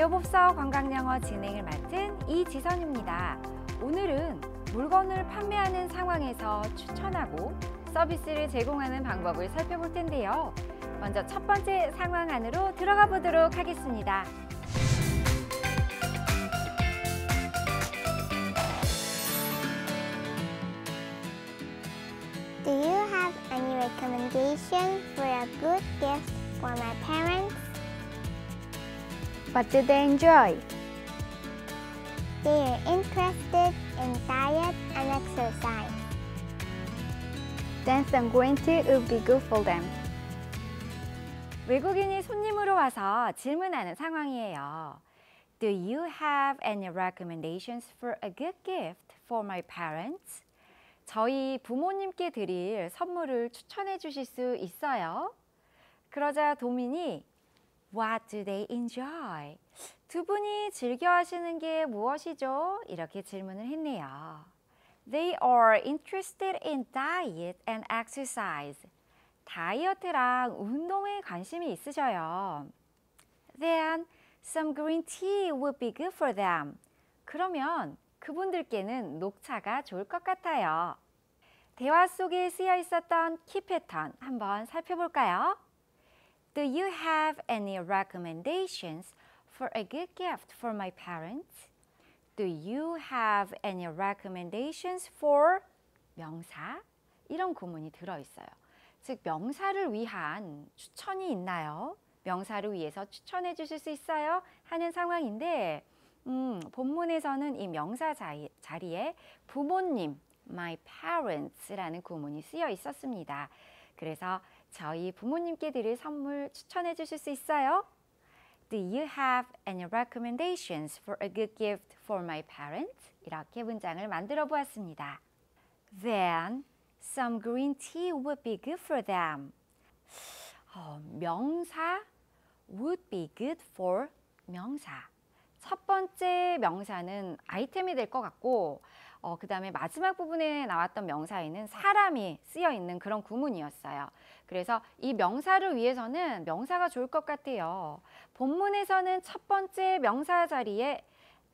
오디오법서 관광영어 진행을 맡은 이지선입니다. 오늘은 물건을 판매하는 상황에서 추천하고 서비스를 제공하는 방법을 살펴볼 텐데요. 먼저 첫 번째 상황 안으로 들어가 보도록 하겠습니다. What do they enjoy? They are interested in diet and exercise. Then some green tea would be good for them. 외국인이 손님으로 와서 질문하는 상황이에요. Do you have any recommendations for a good gift for my parents? 저희 부모님께 드릴 선물을 추천해 주실 수 있어요? 그러자 도민이 What do they enjoy? 두 분이 즐겨 하시는 게 무엇이죠? 이렇게 질문을 했네요. They are interested in diet and exercise. 다이어트랑 운동에 관심이 있으셔요. Then some green tea would be good for them. 그러면 그분들께는 녹차가 좋을 것 같아요. 대화 속에 쓰여 있었던 키 패턴 한번 살펴볼까요? Do you have any recommendations for a good gift for my parents? Do you have any recommendations for 명사? 이런 구문이 들어있어요. 즉 명사를 위한 추천이 있나요? 명사를 위해서 추천해 주실 수 있어요? 하는 상황인데 음, 본문에서는 이 명사 자리, 자리에 부모님, my parents라는 구문이 쓰여 있었습니다. 그래서 저희 부모님께 드릴 선물 추천해 주실 수 있어요? Do you have any recommendations for a good gift for my parents? 이렇게 문장을 만들어 보았습니다. Then some green tea would be good for them. 어, 명사 would be good for 명사. 첫 번째 명사는 아이템이 될 것 같고 어, 그 다음에 마지막 부분에 나왔던 명사에는 사람이 쓰여 있는 그런 구문이었어요. 그래서 이 명사를 위해서는 명사가 좋을 것 같아요. 본문에서는 첫 번째 명사 자리에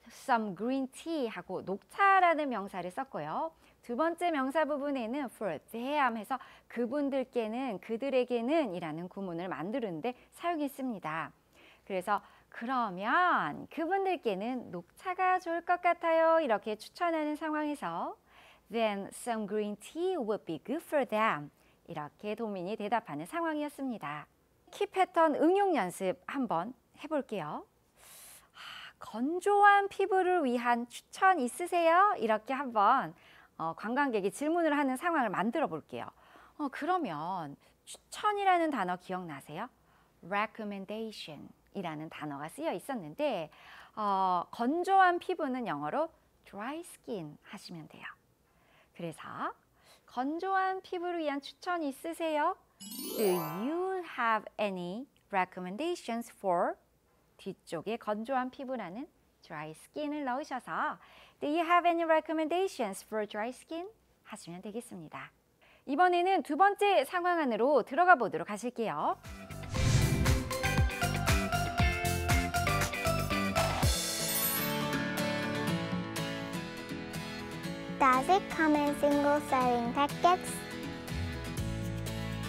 some green tea 하고 녹차라는 명사를 썼고요. 두 번째 명사 부분에는 for them 해서 그분들께는 그들에게는 이라는 구문을 만드는데 사용했습니다. 그래서 그러면 그분들께는 녹차가 좋을 것 같아요. 이렇게 추천하는 상황에서 Then some green tea would be good for them. 이렇게 도민이 대답하는 상황이었습니다. 키 패턴 응용 연습 한번 해볼게요. 건조한 피부를 위한 추천 있으세요? 이렇게 한번 어, 관광객이 질문을 하는 상황을 만들어 볼게요. 어, 그러면 추천이라는 단어 기억나세요? recommendation 이라는 단어가 쓰여 있었는데 어, 건조한 피부는 영어로 dry skin 하시면 돼요. 그래서 건조한 피부를 위한 추천 있으세요? Do you have any recommendations for 뒤쪽에 건조한 피부라는 dry skin을 넣으셔서 Do you have any recommendations for dry skin? 하시면 되겠습니다. 이번에는 두 번째 상황 안으로 들어가 보도록 하실게요. Does it come in single serving packets?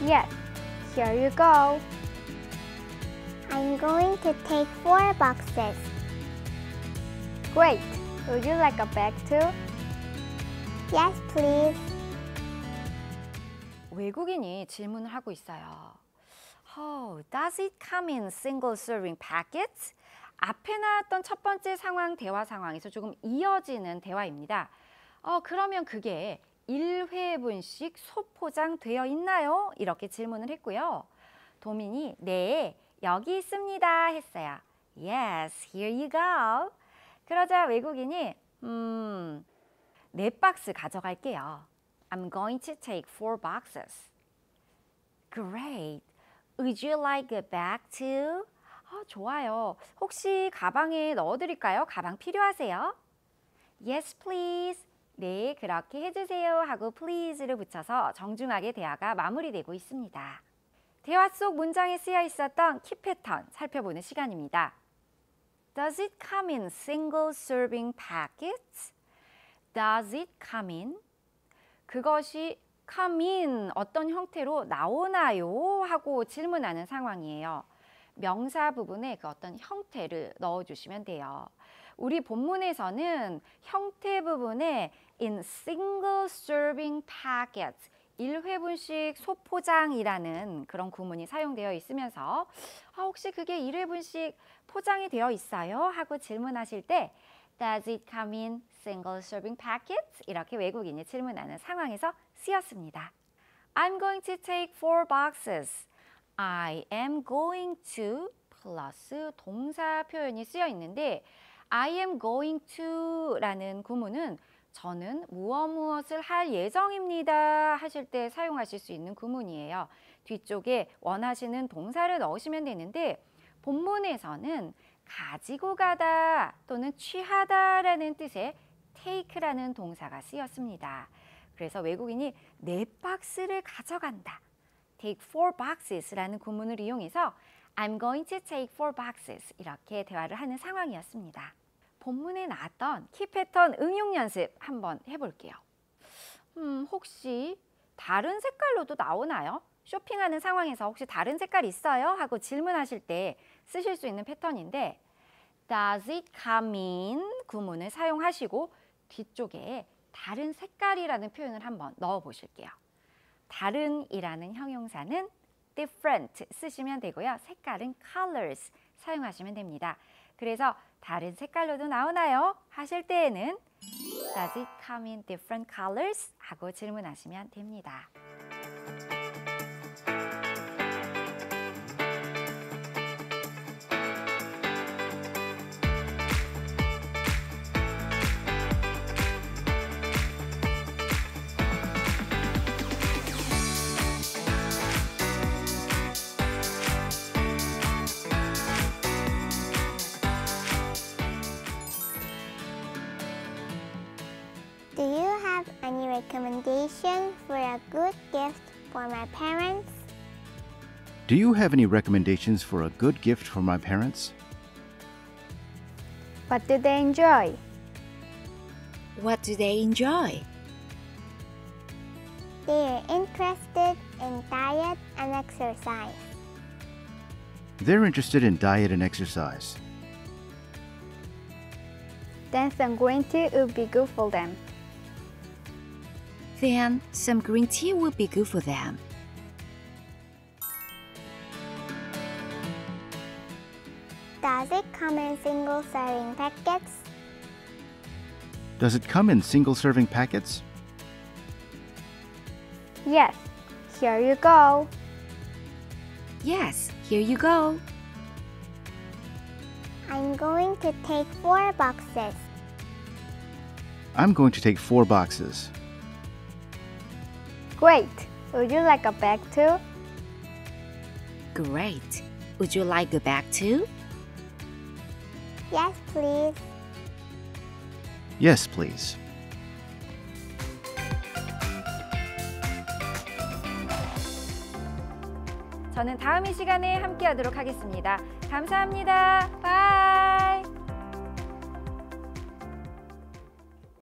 Yes, here you go. I'm going to take four boxes. Great. Would you like a bag too? Yes, please. 외국인이 질문을 하고 있어요. Oh, does it come in single serving packets? 앞에 나왔던 첫 번째 상황, 대화 상황에서 조금 이어지는 대화입니다. 어, 그러면 그게 1회분씩 소포장되어 있나요? 이렇게 질문을 했고요. 도민이 네, 여기 있습니다 했어요. Yes, here you go. 그러자 외국인이 음, 네 박스 가져갈게요. I'm going to take four boxes. Great. Would you like a bag too? 아, 좋아요. 혹시 가방에 넣어드릴까요? 가방 필요하세요? Yes, please. 네, 그렇게 해주세요 하고 please를 붙여서 정중하게 대화가 마무리되고 있습니다. 대화 속 문장에 쓰여 있었던 키 패턴 살펴보는 시간입니다. Does it come in single serving packets? Does it come in? 그것이 come in 어떤 형태로 나오나요? 하고 질문하는 상황이에요. 명사 부분에 그 어떤 형태를 넣어주시면 돼요. 우리 본문에서는 형태 부분에 in single serving packets 1회분씩 소포장이라는 그런 구문이 사용되어 있으면서 아, 혹시 그게 1회분씩 포장이 되어 있어요? 하고 질문하실 때 Does it come in single serving packets? 이렇게 외국인이 질문하는 상황에서 쓰였습니다. I'm going to take four boxes. I am going to 플러스 동사 표현이 쓰여 있는데 I am going to 라는 구문은 저는 무엇 무엇을 할 예정입니다 하실 때 사용하실 수 있는 구문이에요. 뒤쪽에 원하시는 동사를 넣으시면 되는데 본문에서는 가지고 가다 또는 취하다라는 뜻의 take라는 동사가 쓰였습니다. 그래서 외국인이 네 박스를 가져간다. take four boxes라는 구문을 이용해서 I'm going to take four boxes 이렇게 대화를 하는 상황이었습니다. 본문에 나왔던 키 패턴 응용 연습 한번 해볼게요. 음, 혹시 다른 색깔로도 나오나요? 쇼핑하는 상황에서 혹시 다른 색깔 있어요? 하고 질문하실 때 쓰실 수 있는 패턴인데 Does it come in? 구문을 사용하시고 뒤쪽에 다른 색깔이라는 표현을 한번 넣어 보실게요. 다른이라는 형용사는 different 쓰시면 되고요. 색깔은 colors 사용하시면 됩니다. 그래서 다른 색깔로도 나오나요? 하실 때에는 Does it come in different colors? 하고 질문하시면 됩니다. For my parents? Do you have any recommendations for a good gift for my parents? What do they enjoy? What do they enjoy? They are interested in diet and exercise. They're interested in diet and exercise. Then some green tea would be good for them. Then some green tea would be good for them. Does it come in single serving packets? Does it come in single serving packets? Yes. Here you go. Yes, here you go. I'm going to take four boxes. I'm going to take four boxes. Great. Would you like a bag too? Great. Would you like a bag too? Yes, please. Yes, please. 저는 다음 이 시간에 함께 하도록 하겠습니다. 감사합니다. 바이.